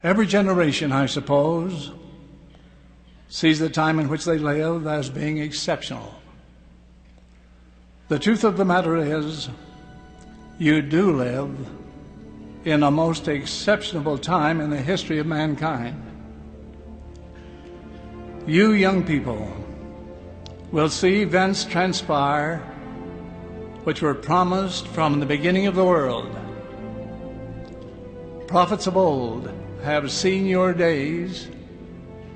Every generation, I suppose, sees the time in which they live as being exceptional. The truth of the matter is, you do live in a most exceptional time in the history of mankind. You young people will see events transpire which were promised from the beginning of the world. Prophets of old have seen your days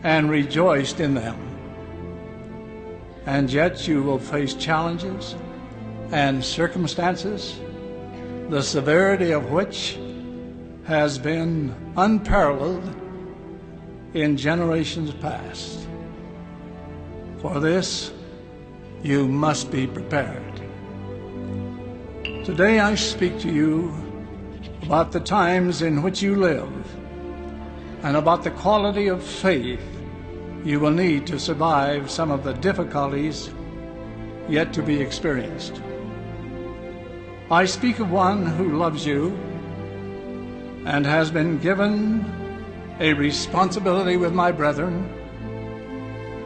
and rejoiced in them. And yet you will face challenges and circumstances, the severity of which has been unparalleled in generations past. For this, you must be prepared. Today I speak to you about the times in which you live and about the quality of faith you will need to survive some of the difficulties yet to be experienced. I speak of one who loves you and has been given a responsibility with my brethren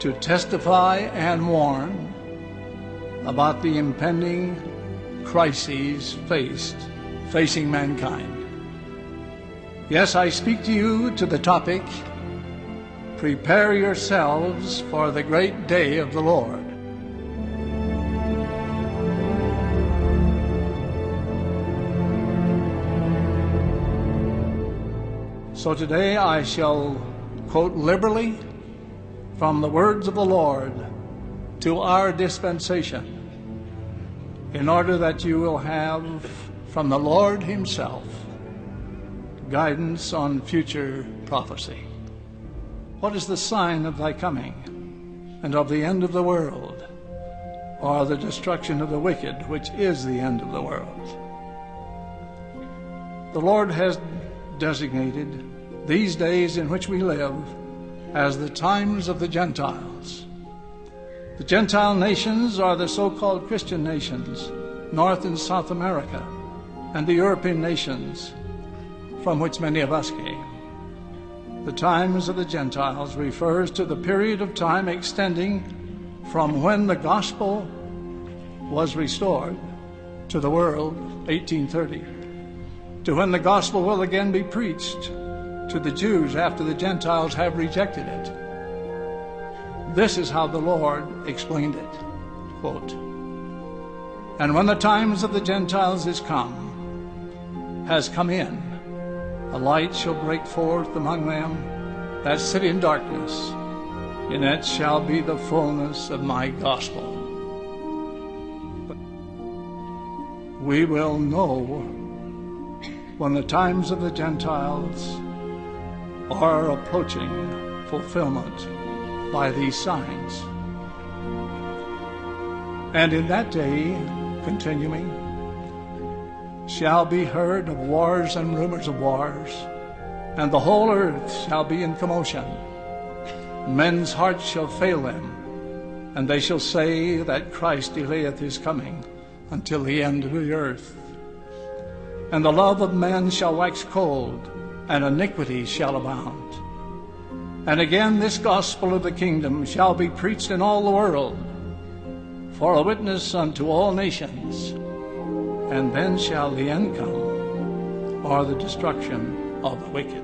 to testify and warn about the impending crises faced facing mankind. Yes, I speak to you to the topic Prepare yourselves for the great day of the Lord. So today I shall quote liberally from the words of the Lord to our dispensation in order that you will have from the Lord Himself guidance on future prophecy. What is the sign of thy coming and of the end of the world, or the destruction of the wicked, which is the end of the world? The Lord has designated these days in which we live as the times of the Gentiles. The Gentile nations are the so called Christian nations, North and South America, and the European nations from which many of us came. The times of the Gentiles refers to the period of time extending from when the gospel was restored to the world, 1830, to when the gospel will again be preached to the Jews after the Gentiles have rejected it. This is how the Lord explained it. Quote, and when the times of the Gentiles is come, has come in, a light shall break forth among them that sit in darkness, and it shall be the fullness of my gospel. We will know when the times of the Gentiles are approaching fulfillment by these signs. And in that day, continuing, shall be heard of wars and rumors of wars, and the whole earth shall be in commotion. Men's hearts shall fail them, and they shall say that Christ delayeth his coming until the end of the earth. And the love of men shall wax cold, and iniquity shall abound. And again this gospel of the kingdom shall be preached in all the world, for a witness unto all nations and then shall the end come, or the destruction of the wicked.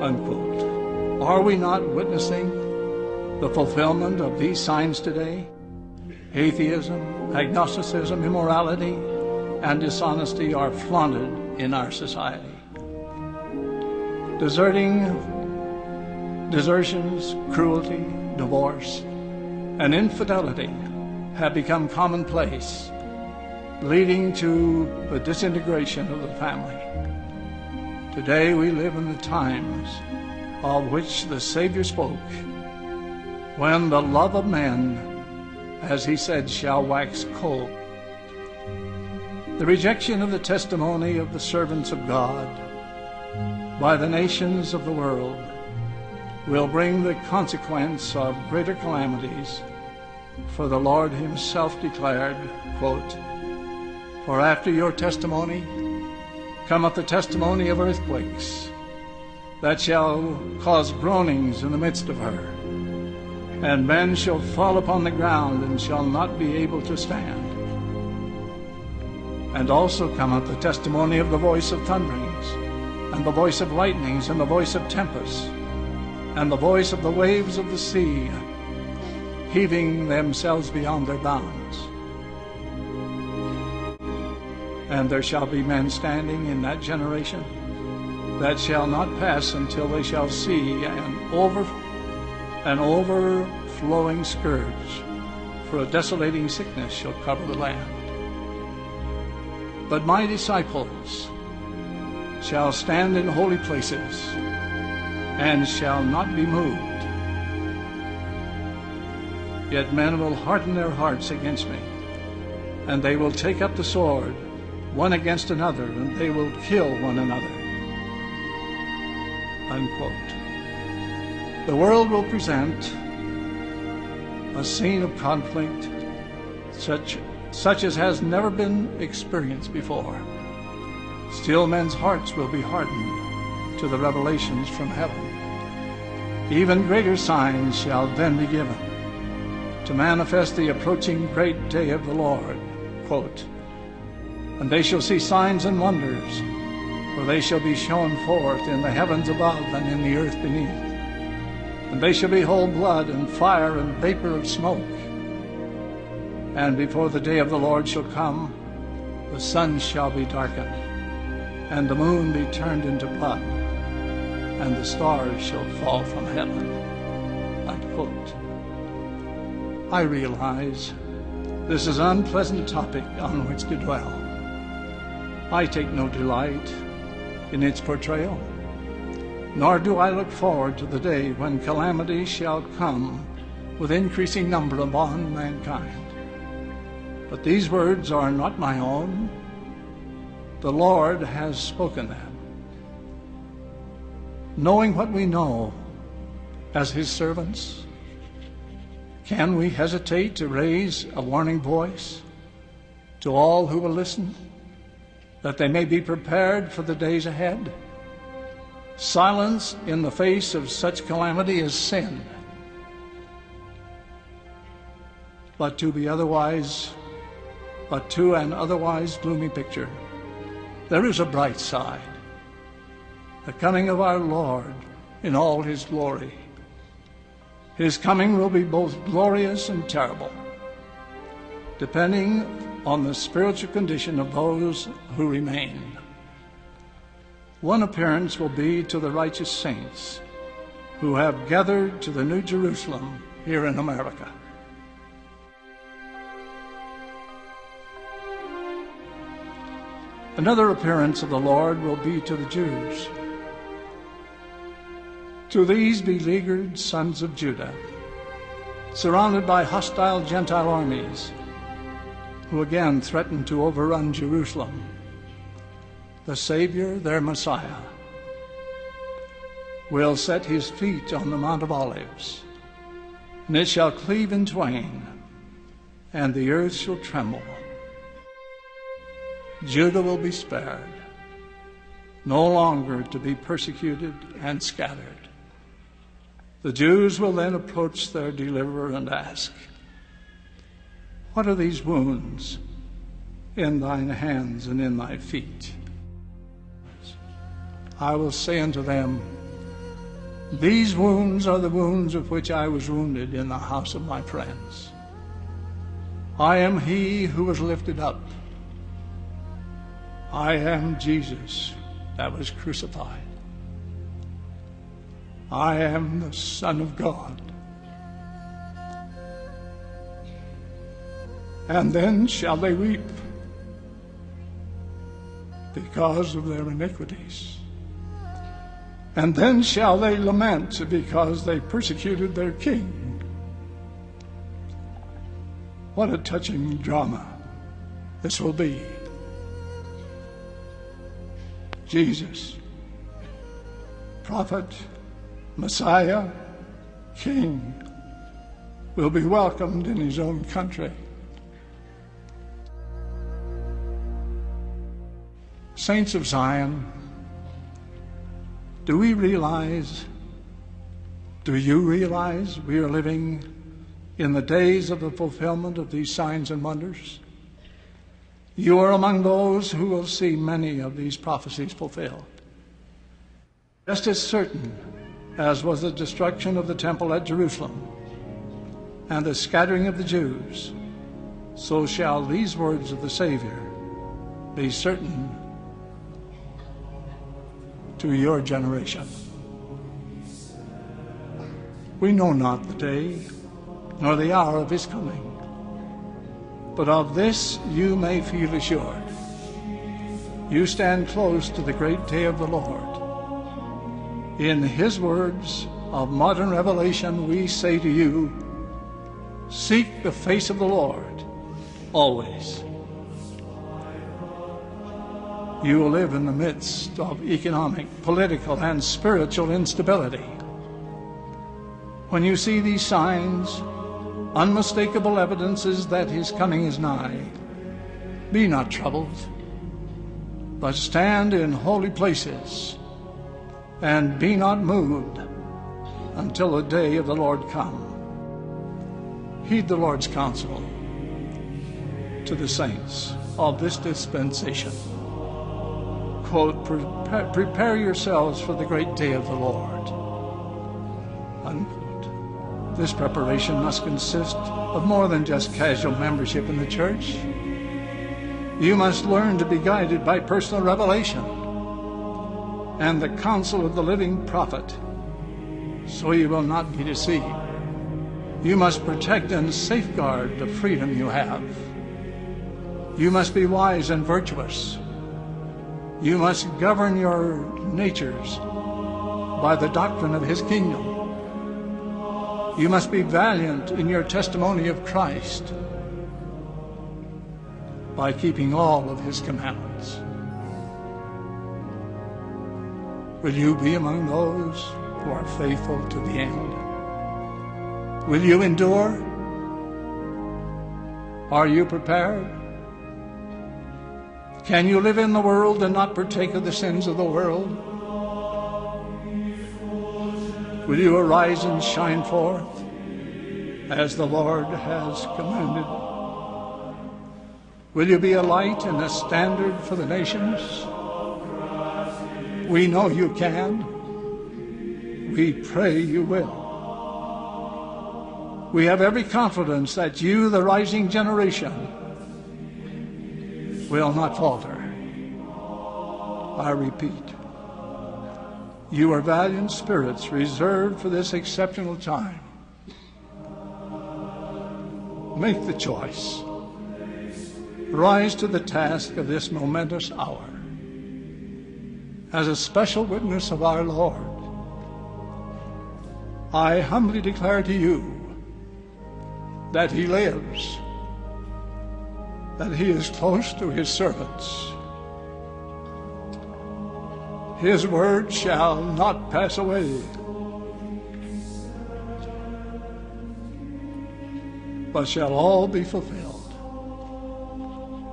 Unquote. Are we not witnessing the fulfillment of these signs today? Atheism, agnosticism, immorality, and dishonesty are flaunted in our society. Deserting, desertions, cruelty, divorce, and infidelity have become commonplace leading to the disintegration of the family. Today we live in the times of which the Savior spoke, when the love of men, as he said, shall wax cold. The rejection of the testimony of the servants of God by the nations of the world will bring the consequence of greater calamities, for the Lord himself declared, quote, for after your testimony cometh the testimony of earthquakes, that shall cause groanings in the midst of her. And men shall fall upon the ground and shall not be able to stand. And also cometh the testimony of the voice of thunderings, and the voice of lightnings, and the voice of tempests, and the voice of the waves of the sea, heaving themselves beyond their bounds. And there shall be men standing in that generation that shall not pass until they shall see an over an overflowing scourge, for a desolating sickness shall cover the land. But my disciples shall stand in holy places and shall not be moved. Yet men will harden their hearts against me, and they will take up the sword, one against another, and they will kill one another. Unquote. The world will present a scene of conflict such, such as has never been experienced before. Still, men's hearts will be hardened to the revelations from heaven. Even greater signs shall then be given to manifest the approaching great day of the Lord. Quote, and they shall see signs and wonders, for they shall be shown forth in the heavens above and in the earth beneath. And they shall behold blood and fire and vapor of smoke. And before the day of the Lord shall come, the sun shall be darkened, and the moon be turned into blood, and the stars shall fall from heaven. I realize this is an unpleasant topic on which to dwell. I take no delight in its portrayal, nor do I look forward to the day when calamity shall come with increasing number upon mankind. But these words are not my own. The Lord has spoken them. Knowing what we know as His servants, can we hesitate to raise a warning voice to all who will listen, that they may be prepared for the days ahead? Silence in the face of such calamity is sin. But to be otherwise, but to an otherwise gloomy picture, there is a bright side. The coming of our Lord in all his glory. His coming will be both glorious and terrible, depending on the spiritual condition of those who remain. One appearance will be to the righteous saints who have gathered to the New Jerusalem here in America. Another appearance of the Lord will be to the Jews. To these beleaguered sons of Judah, surrounded by hostile Gentile armies, who again threatened to overrun Jerusalem, the Savior, their Messiah, will set his feet on the Mount of Olives, and it shall cleave in twain, and the earth shall tremble. Judah will be spared, no longer to be persecuted and scattered. The Jews will then approach their deliverer and ask, What are these wounds in thine hands and in thy feet? I will say unto them, These wounds are the wounds of which I was wounded in the house of my friends. I am he who was lifted up. I am Jesus that was crucified. I am the Son of God. And then shall they weep because of their iniquities. And then shall they lament because they persecuted their king. What a touching drama this will be. Jesus, prophet, Messiah, King, will be welcomed in his own country. Saints of Zion, Do we realize, do you realize we are living in the days of the fulfillment of these signs and wonders? You are among those who will see many of these prophecies fulfilled. Just as certain as was the destruction of the temple at Jerusalem and the scattering of the Jews, so shall these words of the Savior be certain to your generation. We know not the day nor the hour of his coming, but of this you may feel assured. You stand close to the great day of the Lord. In his words of modern revelation, we say to you, Seek the face of the Lord always. You will live in the midst of economic, political, and spiritual instability. When you see these signs, unmistakable evidences that his coming is nigh, be not troubled, but stand in holy places and be not moved until the day of the Lord come. Heed the Lord's counsel to the saints of this dispensation. Quote, prepare, yourselves for the great day of the Lord. Unquote. This preparation must consist of more than just casual membership in the church. You must learn to be guided by personal revelation and the counsel of the living prophet, so you will not be deceived. You must protect and safeguard the freedom you have. You must be wise and virtuous. You must govern your natures by the doctrine of his kingdom. You must be valiant in your testimony of Christ by keeping all of his commandments. Will you be among those who are faithful to the end? Will you endure? Are you prepared? Can you live in the world and not partake of the sins of the world? Will you arise and shine forth as the Lord has commanded? Will you be a light and a standard for the nations? We know you can. We pray you will. We have every confidence that you, the rising generation, will not falter. I repeat, you are valiant spirits reserved for this exceptional time. Make the choice. Rise to the task of this momentous hour as a special witness of our Lord. I humbly declare to you that he lives, that he is close to his servants. His word shall not pass away. But shall all be fulfilled,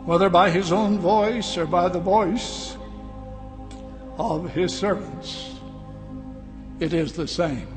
whether by his own voice or by the voice of his servants. It is the same.